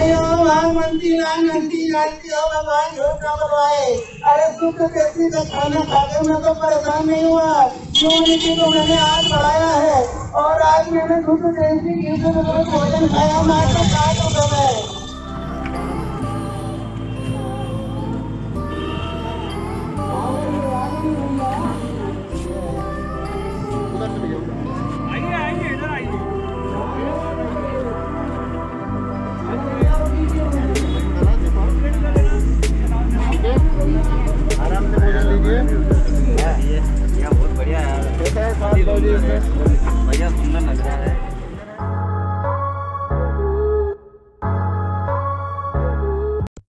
हरि ओम राम मंती राम नंदी जानती हो भगवान झूठ न अरे तू तो कैसी का खाना खाते मैं तो परेशान नहीं हुआ। क्यों नहीं को मैंने आज बढ़ाया है? और आज मैंने दूध देसी घी से भोजन खाया मात्र सात रुपए में बढ़िया सुंदर लग रहा है।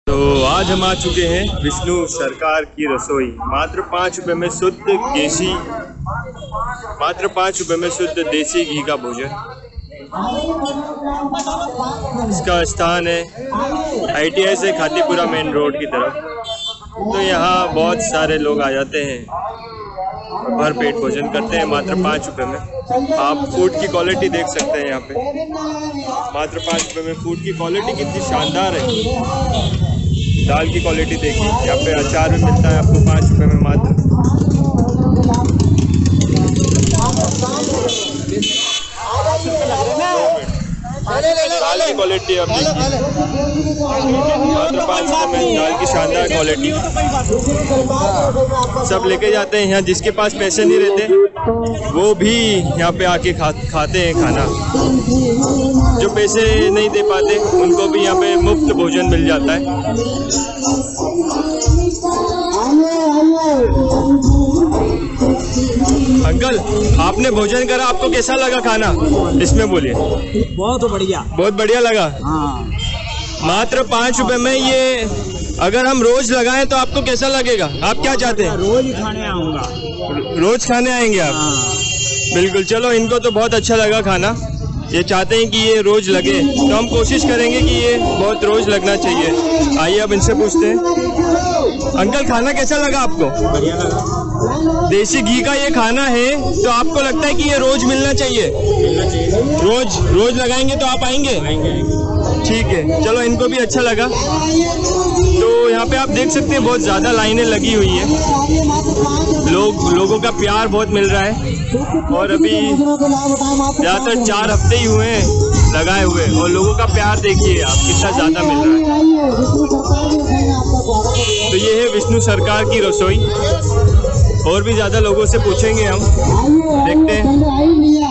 तो आज हम आ चुके हैं विष्णु सरकार की रसोई मात्र पाँच रुपए में शुद्ध देसी मात्र पाँच रुपए में शुद्ध देसी घी का भोजन। इसका स्थान है आईटीआई से खातीपुरा मेन रोड की तरफ़। तो यहाँ बहुत सारे लोग आ जाते हैं। भर पेट भोजन करते हैं, मात्र पाँच रुपये में। आप फ़ूड की क्वालिटी देख सकते हैं यहाँ पे। मात्र पाँच रुपये में फ़ूड की क्वालिटी कितनी शानदार है। दाल की क्वालिटी देखिए, यहाँ पे अचार भी मिलता है आपको पाँच रुपये में मात्र। दाल की क्वालिटी अब देखिए मात्र पाँच रुपए में दाल की शानदार क्वालिटी सब लेके जाते हैं यहाँ जिसके पास पैसे नहीं रहते वो भी यहाँ पे आके खा खाते हैं खाना। जो पैसे नहीं दे पाते उनको भी यहाँ पे मुफ़्त भोजन मिल जाता है। अंकल आपने भोजन करा आपको कैसा लगा खाना? इसमें बोलिए। बहुत बढ़िया। बहुत बढ़िया लगा? हाँ। मात्र पाँच रुपए में ये अगर हम रोज लगाएँ तो आपको कैसा लगेगा? आप क्या चाहते हैं? रोज ही खाने आऊँगा। रोज खाने आएँगे आप? हाँ। बिल्कुल चलो इनको तो बहुत अच्छा लगा खाना। ये चाहते हैं कि ये रोज लगे। तो हम कोशिश करेंगे कि ये बहुत रोज लगना चाहिए। आइए अब इनसे पूछते हैं। अंकल खाना कैसा लगा आपको? बढ़िया लगा। देसी घी का ये खाना है तो आपको लगता है कि ये रोज मिलना चाहिए? रोज रोज लगाएँगे तो आप आएँगे। ठीक है चलो इनको भी अच्छा लगा। यहाँ पे आप देख सकते हैं, बहुत ज़्यादा लाइनें लगी हुई है। लोग, लोगों का प्यार बहुत मिल रहा है। और अभी ज़्यादातर चार हफ़्ते ही हुए हैं, लगाए हुए। और लोगों का प्यार देखिए आप, कितना ज़्यादा मिल रहा है। तो ये है विष्णु सरकार की रसोई। और भी ज़्यादा लोगों से पूछेंगे हम। देखते हैं।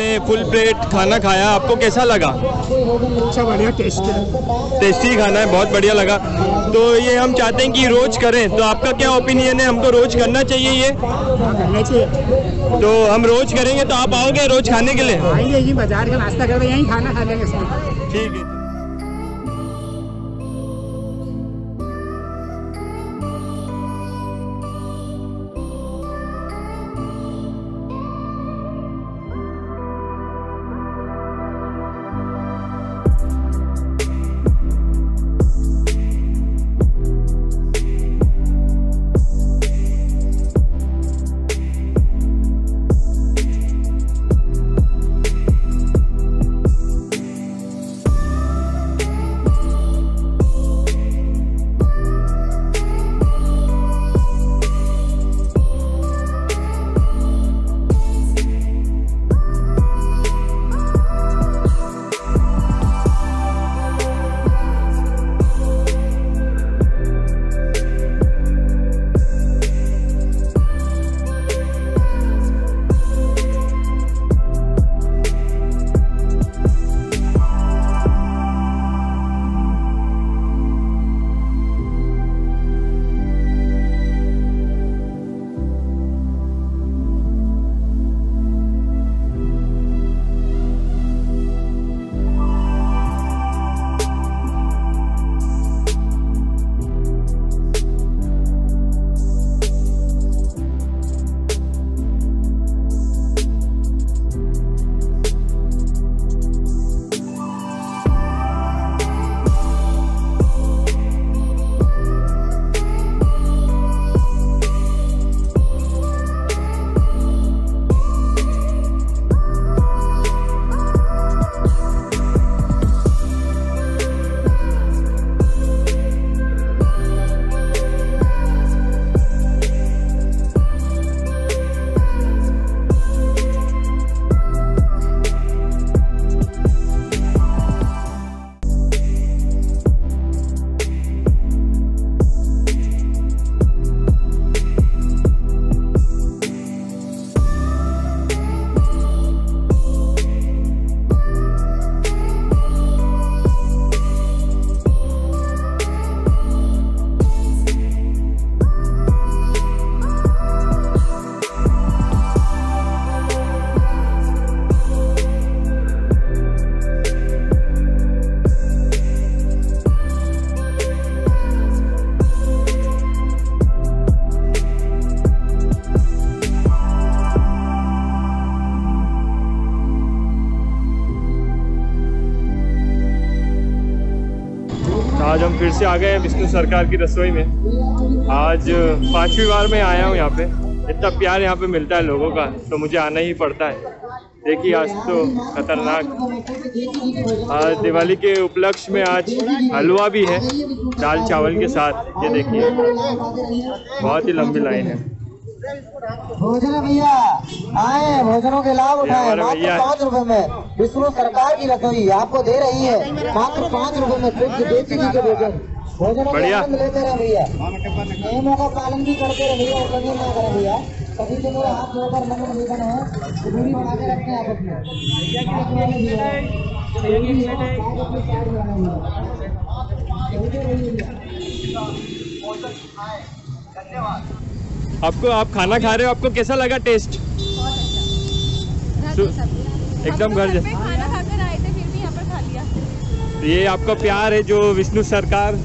आपने फुल प्लेट खाना खाया आपको कैसा लगा? अच्छा बढ़िया टेस्टी टेस्टी खाना है बहुत बढ़िया लगा। तो ये हम चाहते हैं कि रोज करें तो आपका क्या ओपिनियन है? हमको रोज करना चाहिए ये? करना चाहिए। तो हम रोज करेंगे तो आप आओगे रोज खाने के लिए? आएँगे यही बाज़ार का नाश्ता करके यहीं खाना खा लेंगे ठीक है। आज हम फिर से आ गए हैं विष्णु सरकार की रसोई में। आज पांचवी बार मैं आया हूँ यहाँ पे। इतना प्यार यहाँ पे मिलता है लोगों का तो मुझे आना ही पड़ता है। देखिए, आज तो खतरनाक। आज दिवाली के उपलक्ष्य में आज हलवा भी है, दाल चावल के साथ। ये देखिए, बहुत ही लंबी लाइन है। भोजन भैया आए भोजनों के लाभ उठाए। मात्र पाँच रुपए में विष्णु सरकार की रसोई आपको दे रही है। मात्र पाँच रुपए में शुद्ध देसी घी के भोजन। भोजनों के आनंद लेते रहे भैया। नियमों का पालन भी करते रहे भैया उल्लंघन ना करें भैया। सभी से मेरा हाथ जोड़कर नम्र निवेदन है कि दूरी बना के रखें आपस में। आपको आप खाना खा रहे हो आपको कैसा लगा टेस्ट तो एकदम घर जैसा। खाना खाकर आए थे फिर भी यहाँ पर खा लिया। ये आपका प्यार है जो विष्णु सरकार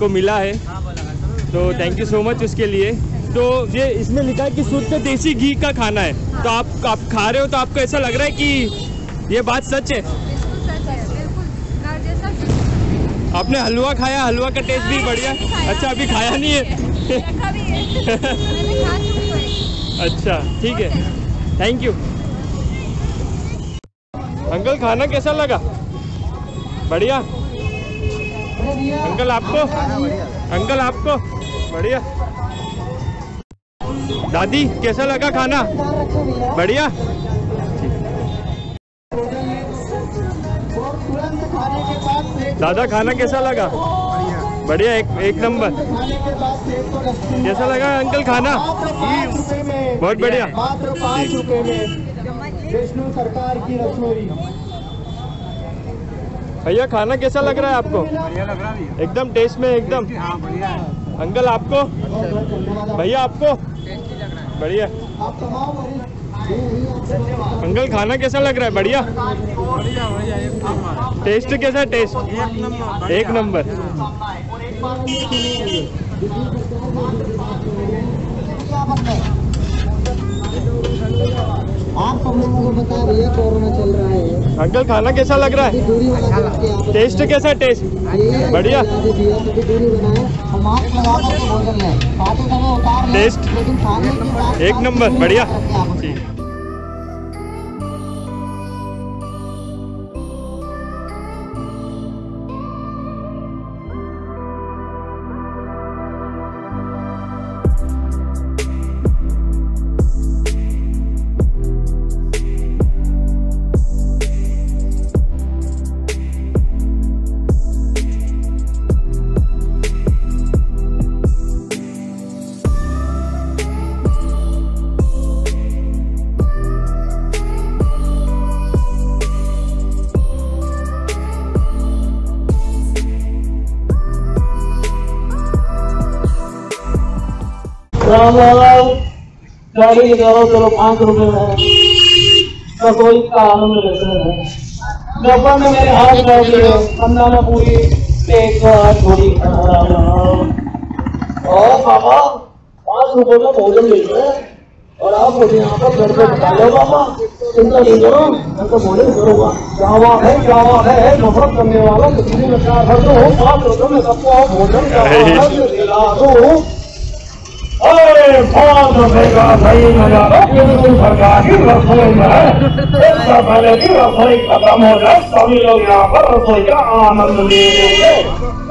को मिला है। तो थैंक यू सो मच उसके लिए। तो ये इसमें लिखा है कि शुद्ध देसी घी का खाना है। तो आप आप खा रहे हो तो आपको ऐसा लग रहा है कि ये बात सच है? बिल्कुल सच है बिल्कुल। जैसा आपने हलवा खाया? हलवा का टेस्ट भी बढ़िया। अच्छा अभी खाया नहीं है? अच्छा ठीक है। थैंक यू अंकल, खाना कैसा लगा? बढ़िया। अंकल, आपको? अंकल, आपको? बढ़िया। दादी, कैसा लगा खाना? बढ़िया। दादा, खाना कैसा लगा? बढ़िया, एक एक नंबर। कैसा लगा अंकल खाना? बहुत बढ़िया। विष्णु सरकार की रसोई भैया, खाना कैसा लग रहा है आपको? एकदम टेस्ट में, एकदम। अंकल, आपको? भैया, आपको? बढ़िया। अंकल, खाना कैसा लग रहा है? बढ़िया। टेस्ट कैसा है टेस्ट एक नंबर। आप सब लोगों को भैया कोरोना चल रहा है। अंकल खाना कैसा लग रहा है? आप टेस्ट कैसा टेस्ट? बढ़िया। भैया सभी दूरी बनाए। आप गाड़ी लगाओ चलो पाँच रुपए में रसोई का आनंद लेते हैं डब्बा में मेरे हाथ डाल दिए कंधा में पूरी एक थोड़ी और बाबा पाँच रुपए में भोजन मिलता है और आप मुझे यहाँ पर घर पे बता लो बाबा चिंता नहीं करो मैं तो बोले करूँगा हुआ है हुआ है नफरत करने वाला किसी में क्या भर दो पाँच रुपए में सबको भोजन हुआ है दिला दूँ अरे पाँच रुपए का सही नज़ारा बिल्कुल सरकार की रसोई में है इससे पहले की रसोई खत्म हो जाए सभी लोग यहाँ पर रसोई का आनंद ले लेंगे